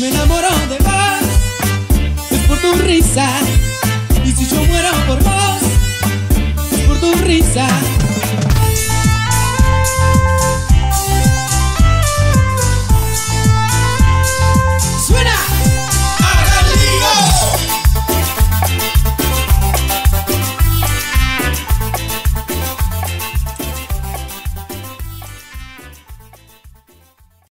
me enamoro de vos, es por tu risa. Y si yo muero por vos, es por tu risa.